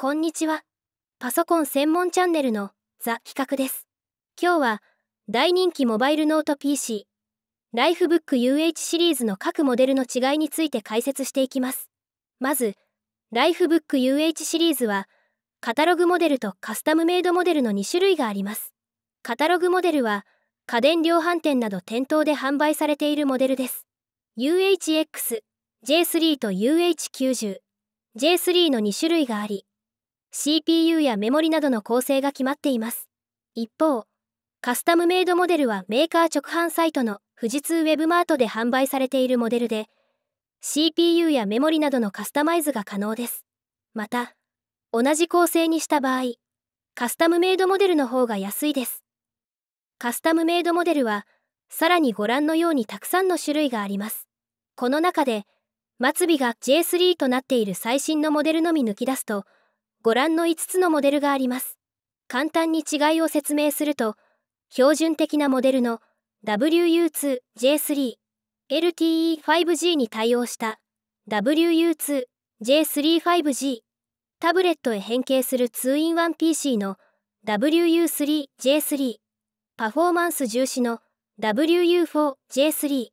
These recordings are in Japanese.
こんにちは。パソコン専門チャンネルのザ企画です。今日は大人気モバイルノート PC、ライフブック UH シリーズの各モデルの違いについて解説していきます。まず、ライフブック UH シリーズは、カタログモデルとカスタムメイドモデルの2種類があります。カタログモデルは、家電量販店など店頭で販売されているモデルです。UHX、J3 と UH90、J3 の2種類があり、CPU やメモリなどの構成が決まっています。一方、カスタムメイドモデルはメーカー直販サイトの富士通ウェブマートで販売されているモデルで、CPU やメモリなどのカスタマイズが可能です。また、同じ構成にした場合、カスタムメイドモデルの方が安いです。カスタムメイドモデルは、さらにご覧のようにたくさんの種類があります。この中で、末尾が J3 となっている最新のモデルのみ抜き出すと、ご覧の5つのモデルがあります。簡単に違いを説明すると、標準的なモデルの WU2、J3、LTE5G に対応した WU2、J3 5G、タブレットへ変形する 2-in-1PC の WU3、J3、パフォーマンス重視の WU4、J3、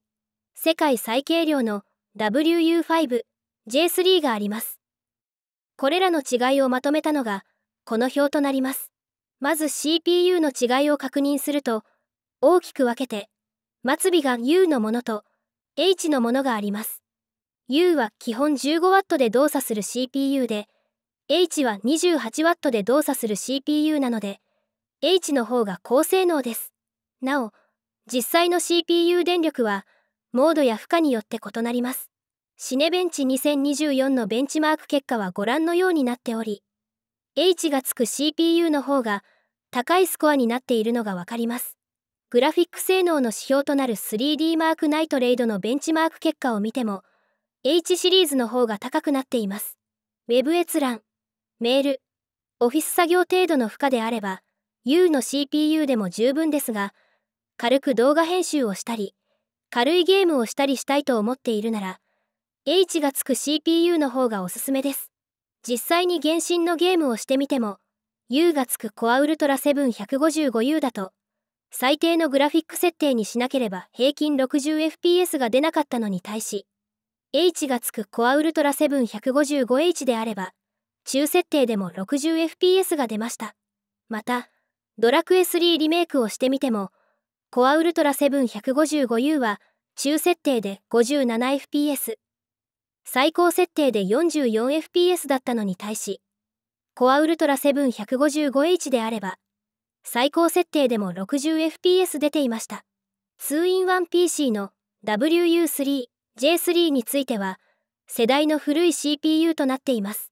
世界最軽量の WU5、J3 があります。これらの違いをまとめたのが、この表となります。まず CPU の違いを確認すると、大きく分けて、末尾が U のものと H のものがあります。U は基本 15W で動作する CPU で、H は 28W で動作する CPU なので、H の方が高性能です。なお、実際の CPU 電力は、モードや負荷によって異なります。シネベンチ2024のベンチマーク結果はご覧のようになっており、H がつく CPU の方が高いスコアになっているのがわかります。グラフィック性能の指標となる 3D マークナイトレイドのベンチマーク結果を見ても、H シリーズの方が高くなっています。Web 閲覧、メール、オフィス作業程度の負荷であれば、U の CPU でも十分ですが、軽く動画編集をしたり、軽いゲームをしたりしたいと思っているなら、H がつく CPU の方がおすすめです。実際に原神のゲームをしてみても、U がつく Core Ultra 7155U だと、最低のグラフィック設定にしなければ平均 60fps が出なかったのに対し、H がつく Core Ultra 7155H であれば、中設定でも 60fps が出ました。また、ドラクエ3リメイクをしてみても、Core Ultra 7155U は中設定で 57fps、最高設定で 44fps だったのに対し、Core Ultra 7155H であれば、最高設定でも 60fps 出ていました。2-in-1PC の WU3、J3 については、世代の古い CPU となっています。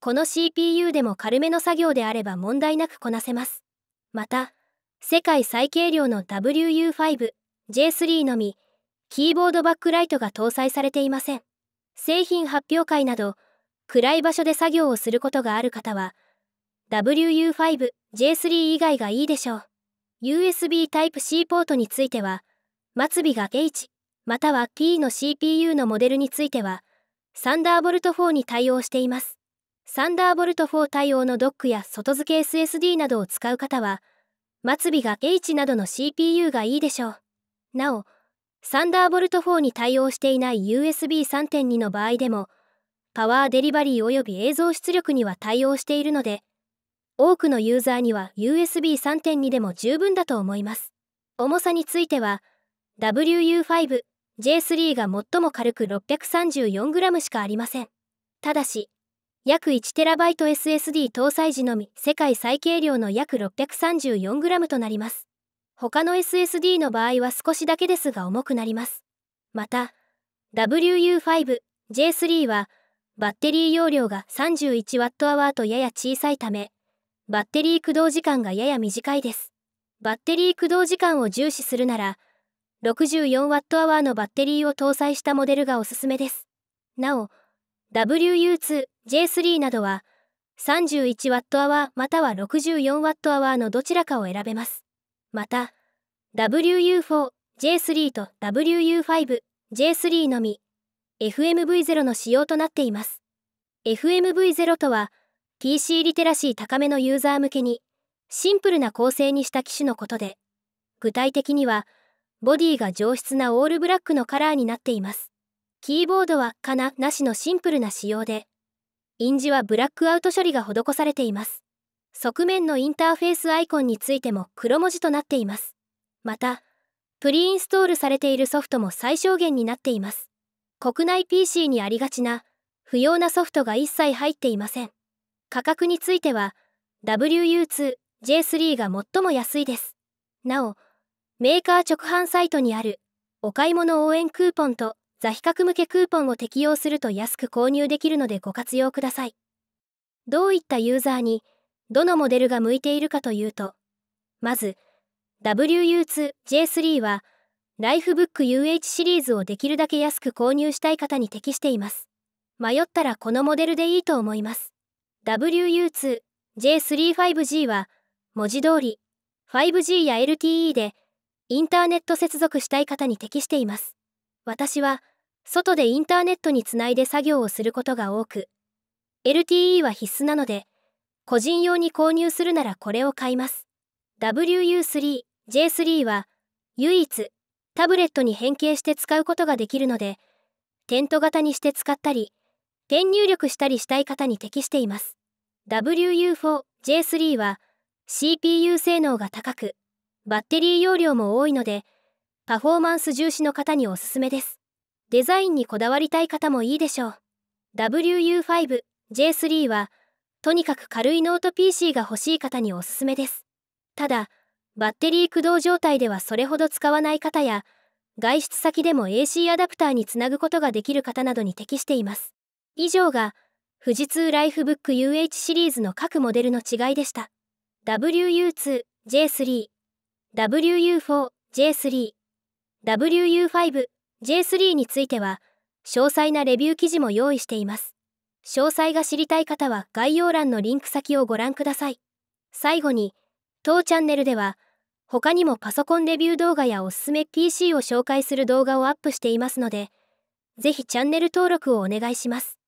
この CPU でも軽めの作業であれば問題なくこなせます。また、世界最軽量の WU5、J3 のみ、キーボードバックライトが搭載されていません。製品発表会など暗い場所で作業をすることがある方は WU5、J3 以外がいいでしょう。USB Type-C ポートについては末尾が H または P の CPU のモデルについてはサンダーボルト4に対応しています。サンダーボルト4対応のドックや外付け SSD などを使う方は末尾が H などの CPU がいいでしょう。なお、サンダーボルト4に対応していない USB3.2 の場合でも、パワーデリバリー及び映像出力には対応しているので、多くのユーザーには USB3.2 でも十分だと思います。重さについては、WU5、J3 が最も軽く 634g しかありません。ただし、約 1TB SSD 搭載時のみ世界最軽量の約 634g となります。他の SSD の場合は少しだけですが重くなります。また、WU5、J3 はバッテリー容量が 31Wh とやや小さいため、バッテリー駆動時間がやや短いです。バッテリー駆動時間を重視するなら、64Wh のバッテリーを搭載したモデルがおすすめです。なお、WU2、J3 などは 31Wh または 64Wh のどちらかを選べます。また、WU4、J3 と WU5、J3 のみ、FMV0 の仕様となっています。FMV0 とは、PC リテラシー高めのユーザー向けに、シンプルな構成にした機種のことで、具体的には、ボディが上質なオールブラックのカラーになっています。キーボードはかななしのシンプルな仕様で、印字はブラックアウト処理が施されています。側面のインターフェースアイコンについても黒文字となっています。また、プリインストールされているソフトも最小限になっています。国内 PC にありがちな不要なソフトが一切入っていません。価格については WU2J3 が最も安いです。なお、メーカー直販サイトにあるお買い物応援クーポンとザ比較向けクーポンを適用すると安く購入できるのでご活用ください。どういったユーザーにどのモデルが向いているかというと、まず WU2J3 はライフブック UH シリーズをできるだけ安く購入したい方に適しています。迷ったらこのモデルでいいと思います。WU2J35G は文字通り 5G や LTE でインターネット接続したい方に適しています。私は外でインターネットにつないで作業をすることが多く LTE は必須なので個人用に購入するならこれを買います。WU3J3 は唯一タブレットに変形して使うことができるので、テント型にして使ったり、ペン入力したりしたい方に適しています。WU4J3 は CPU 性能が高く、バッテリー容量も多いので、パフォーマンス重視の方におすすめです。デザインにこだわりたい方もいいでしょう。WU5J3 は、とにかく軽いノート PC が欲しい方におすすめです。ただ、バッテリー駆動状態ではそれほど使わない方や、外出先でも AC アダプターにつなぐことができる方などに適しています。以上が、富士通 LIFEBOOK UH シリーズの各モデルの違いでした。WU2、J3、WU4、J3、WU5、J3 については、詳細なレビュー記事も用意しています。詳細が知りたい方は概要欄のリンク先をご覧ください。最後に、当チャンネルでは、他にもパソコンレビュー動画やおすすめ PC を紹介する動画をアップしていますので、ぜひチャンネル登録をお願いします。